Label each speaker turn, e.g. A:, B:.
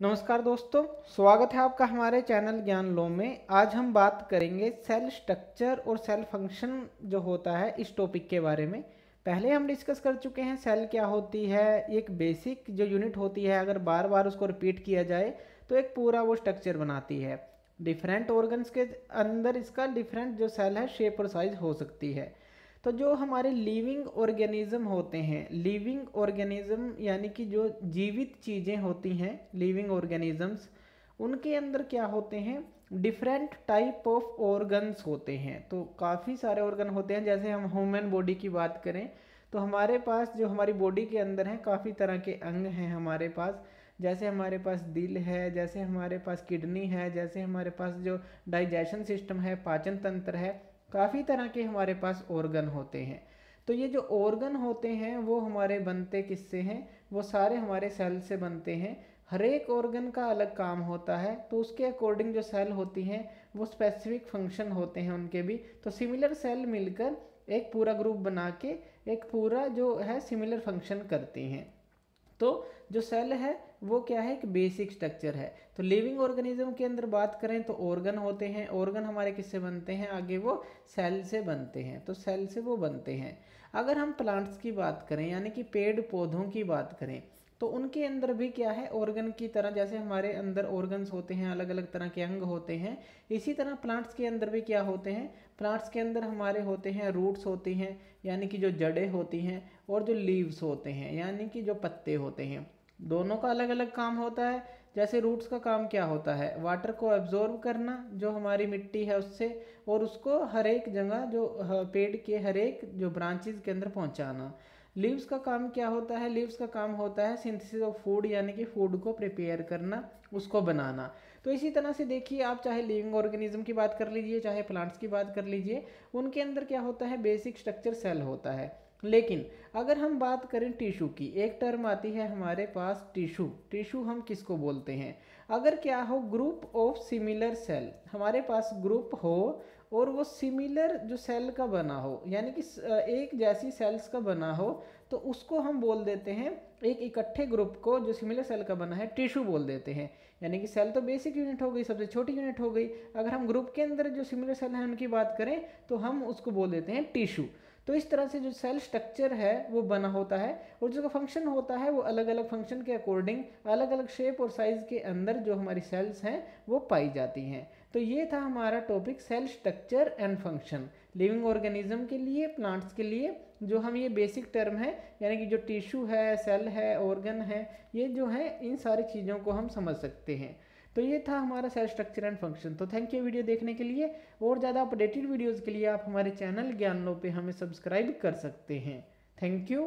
A: नमस्कार दोस्तों, स्वागत है आपका हमारे चैनल ज्ञान लो में। आज हम बात करेंगे सेल स्ट्रक्चर और सेल फ़ंक्शन जो होता है इस टॉपिक के बारे में। पहले हम डिस्कस कर चुके हैं सेल क्या होती है, एक बेसिक जो यूनिट होती है, अगर बार बार उसको रिपीट किया जाए तो एक पूरा वो स्ट्रक्चर बनाती है। डिफरेंट ऑर्गन्स के अंदर इसका डिफरेंट जो सेल है, शेप और साइज़ हो सकती है। तो जो हमारे लिविंग ऑर्गेनिज्म होते हैं लिविंग ऑर्गेनिज्म यानी कि जो जीवित चीज़ें होती हैं लिविंग ऑर्गेनिजम्स उनके अंदर क्या होते हैं? डिफरेंट टाइप ऑफ़ ऑर्गन्स होते हैं। तो काफ़ी सारे ऑर्गन होते हैं। जैसे हम ह्यूमन बॉडी की बात करें तो हमारे पास जो हमारी बॉडी के अंदर हैं, काफ़ी तरह के अंग हैं हमारे पास। जैसे हमारे पास दिल है, जैसे हमारे पास किडनी है, जैसे हमारे पास जो डाइजेशन सिस्टम है, पाचन तंत्र है काफ़ी तरह के हमारे पास ऑर्गन होते हैं। तो ये जो ऑर्गन होते हैं, वो हमारे बनते किससे हैं? वो सारे हमारे सेल से बनते हैं। हर एक ऑर्गन का अलग काम होता है। तो उसके अकॉर्डिंग जो सेल होती हैं, वो स्पेसिफिक फ़ंक्शन होते हैं उनके भी। तो सिमिलर सेल मिलकर एक पूरा ग्रुप बना के, एक पूरा जो है सिमिलर फ़ंक्शन करती हैं। तो जो सेल है, वो क्या है? एक बेसिक स्ट्रक्चर है। तो लिविंग ऑर्गेनिज्म के अंदर बात करें तो ऑर्गन होते हैं। ऑर्गन हमारे किससे बनते हैं? आगे वो सेल से बनते हैं। तो सेल से वो बनते हैं। अगर हम प्लांट्स की बात करें, यानी कि पेड़ पौधों की बात करें तो उनके अंदर भी क्या है? ऑर्गन की तरह जैसे हमारे अंदर ऑर्गन्स होते हैं अलग अलग तरह के अंग होते हैं, इसी तरह प्लांट्स के अंदर भी क्या होते हैं? प्लांट्स के अंदर हमारे होते हैं रूट्स होती हैं, यानी कि जो जड़ें होती हैं और जो लीव्स होते हैं, यानी कि जो पत्ते होते हैं, दोनों का अलग अलग काम होता है। जैसे रूट्स का काम क्या होता है? वाटर को एब्जॉर्ब करना, जो हमारी मिट्टी है उससे, और उसको हर एक जगह जो पेड़ के हर एक जो ब्रांचेज के अंदर पहुंचाना। लीव्स का काम क्या होता है? लीव्स का काम होता है सिंथेसिस ऑफ़ फ़ूड यानी कि फ़ूड को प्रिपेयर करना, उसको बनाना। तो इसी तरह से देखिए, आप चाहे लिविंग ऑर्गेनिज्म की बात कर लीजिए, चाहे प्लांट्स की बात कर लीजिए, उनके अंदर क्या होता है? बेसिक स्ट्रक्चर सेल होता है। लेकिन अगर हम बात करें टिशू की, एक टर्म आती है हमारे पास टिशू टिशू हम किसको बोलते हैं? अगर क्या हो ग्रुप ऑफ़ सिमिलर सेल हमारे पास ग्रुप हो और वो सिमिलर जो सेल का बना हो, यानी कि एक जैसी सेल्स का बना हो तो उसको हम बोल देते हैं, एक इकट्ठे ग्रुप को जो सिमिलर सेल का बना है टिशू बोल देते हैं। यानी कि सेल तो बेसिक यूनिट हो गई, सबसे छोटी यूनिट हो गई। अगर हम ग्रुप के अंदर जो सिमिलर सेल हैं, उनकी बात करें तो हम उसको बोल देते हैं टिशू तो इस तरह से जो सेल स्ट्रक्चर है, वो बना होता है और जो फ़ंक्शन होता है, वो अलग अलग फ़ंक्शन के अकॉर्डिंग अलग अलग शेप और साइज़ के अंदर जो हमारी सेल्स हैं, वो पाई जाती हैं। तो ये था हमारा topic cell structure and function living organism के लिए प्लांट्स के लिए, जो हम ये बेसिक टर्म है, यानी कि जो टिश्यू है सेल है ऑर्गन है, ये जो है, इन सारी चीज़ों को हम समझ सकते हैं। तो ये था हमारा सेल स्ट्रक्चर एंड फ़ंक्शन तो थैंक यू वीडियो देखने के लिए। और ज़्यादा अपडेटेड वीडियोज़ के लिए आप हमारे चैनल ज्ञान लो पे हमें सब्सक्राइब कर सकते हैं। Thank you